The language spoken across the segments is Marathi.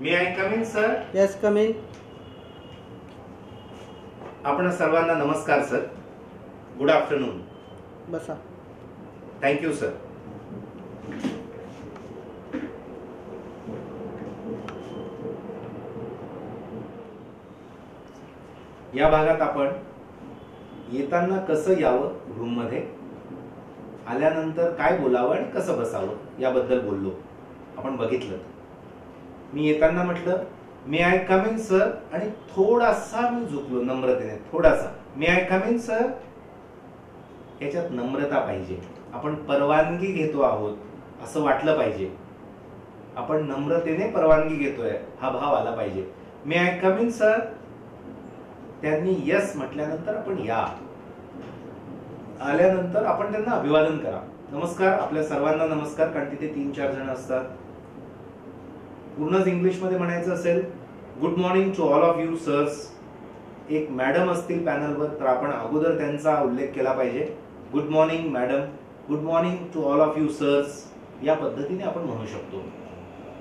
May I coming sir yes come in आपण सर्वांना नमस्कार सर गुड आफ्टरनून बसा. थँक्यू सर या भागात आपण येताना कसं यावं रूममध्ये आल्यानंतर काय बोलावं आणि कसं बसावं? याबद्दल बोललो. आपण बघितलं. मी येताना म्हटलं मी आय कमिंग सर आणि थोडासा मी झुकलो नम्रतेने थोडासा. मी आय कमिंग सर याच्यात नम्रता पाहिजे. आपण परवानगी घेतो आहोत असं वाटलं पाहिजे. आपण नम्रतेने परवानगी घेतोय हा भाव आला पाहिजे. मी आय कमिंग सर त्यांनी यस म्हटल्यानंतर आपण या. आल्यानंतर आपण त्यांना अभिवादन करा. नमस्कार आपल्या सर्वांना नमस्कार. कारण तिथे तीन चार जण असतात. पूर्णच इंग्लिशमध्ये म्हणायचं असेल good morning to all of you sirs एक मॅडम असतील पॅनलवर तर आपण अगोदर त्यांचा उल्लेख केला पाहिजे. Good morning madam good morning to all of you sirs या पद्धतीने आपण म्हणू शकतो.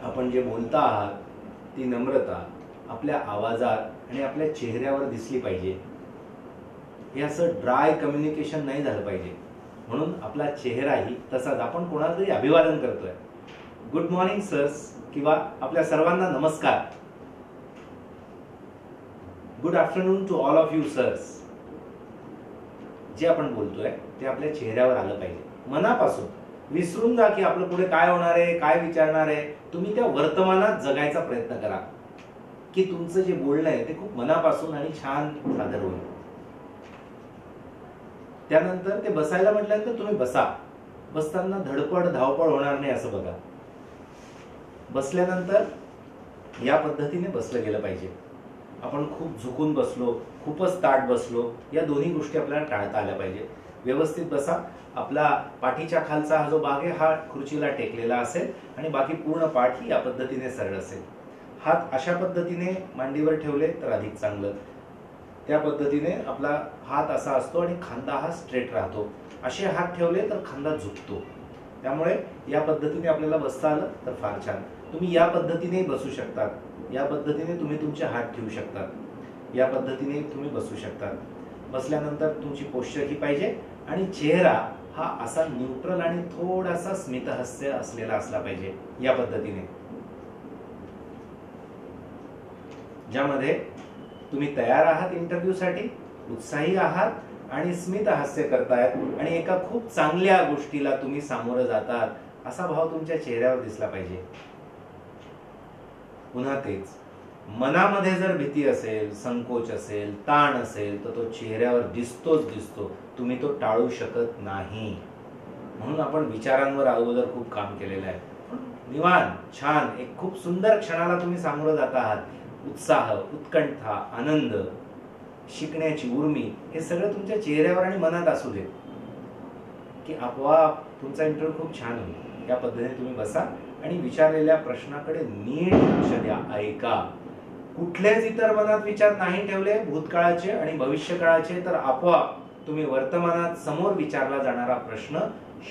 आपण जे बोलता आहात ती नम्रता आपल्या आवाजात आणि आपल्या चेहऱ्यावर दिसली पाहिजे. हे असं ड्राय कम्युनिकेशन नाही झालं पाहिजे. म्हणून आपला चेहराही तसाच. आपण कोणाला तरी अभिवादन करतोय. गुड मॉर्निंग सर्स किंवा आपल्या सर्वांना नमस्कार. Good afternoon to all of you sirs जे आपण बोलतोय ते आपल्या चेहऱ्यावर आलं पाहिजे. मनापासून विसरून जा की आपलं पुढे काय होणार आहे काय विचारणार आहे. तुम्ही त्या वर्तमानात जगायचा प्रयत्न करा. की तुमचं जे बोलणं आहे ते खूप मनापासून आणि छान सादर होईल. त्यानंतर ते बसायला म्हटल्यानंतर तुम्ही बसा. बसताना धडपड धावपळ होणार नाही असं बघा. बसल्यानंतर या पद्धतीने बसलं गेलं पाहिजे. आपण खूप झुकून बसलो खूपच ताट बसलो या दोन्ही गोष्टी आपल्याला टाळता आल्या पाहिजे. व्यवस्थित बसा. आपला पाठीच्या खालचा हा जो भाग आहे हा खुर्चीला टेकलेला असेल आणि बाकी पूर्ण पाठ ही या पद्धतीने सरळ असेल. हात अशा पद्धतीने मांडीवर ठेवले तर अधिक चांगलं. त्या पद्धतीने आपला हात असा असतो आणि खांदा हा स्ट्रेट राहतो. असे हात ठेवले तर खांदा झुकतो. त्यामुळे या पद्धतीने आपल्याला बसता आलं तर फार छान. तुम्ही या पद्धतीने बसू शकतात. या पद्धतीने तुम्ही तुमचे हात ठेवू शकतात. या पद्धतीने तुम्ही बसू शकतात. बसल्यानंतर तुमची पोश्चर ही पाहिजे आणि चेहरा हा असा न्यूट्रल आणि थोडासा स्मितहास्य असलेला असला पाहिजे या पद्धतीने. ज्यामध्ये तुम्ही तयार आहात इंटरव्ह्यू साठी उत्साही आहात आणि स्मित हास्य करतायत आणि एका खूप चांगल्या गोष्टीला तुम्ही सामोरं जातात असा भाव तुमच्या चेहऱ्यावर दिसला पाहिजे. पुन्हा तेच. मनामध्ये जर भीती असेल संकोच असेल ताण असेल तर तो चेहऱ्यावर दिसतोच दिसतो. तुम्ही तो टाळू शकत नाही. म्हणून आपण विचारांवर अगोदर खूप काम केलेलं आहे. निवान छान एक खूप सुंदर क्षणाला तुम्ही सामोरं जात आहात. उत्साह उत्कंठा आनंद. शिकण्याची उर्मी हे सगळं तुमच्या चेहऱ्यावर आणि मनात असू दे. की आपोआप तुमचा इंटरव्ह्यू खूप छान होईल. या पद्धतीने तुम्ही बसा आणि विचारलेल्या प्रश्नाकडे नीट लक्ष द्या. ऐका. कुठलेच इतर मनात विचार नाही ठेवले भूतकाळाचे आणि भविष्यकाळाचे तर आपोआप तुम्ही वर्तमानात समोर विचारला जाणारा प्रश्न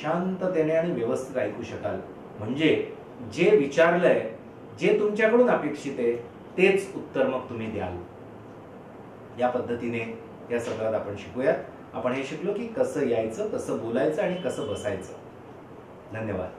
शांततेने आणि व्यवस्थित ऐकू शकाल. म्हणजे जे विचारलंय जे तुमच्याकडून अपेक्षित आहे तेच उत्तर मग तुम्ही द्याल. या पद्धतीने या सत्रात आपण शिकूयात. आपण हे शिकलो की कसं यायचं कसं बोलायचं आणि कसं बसायचं. धन्यवाद.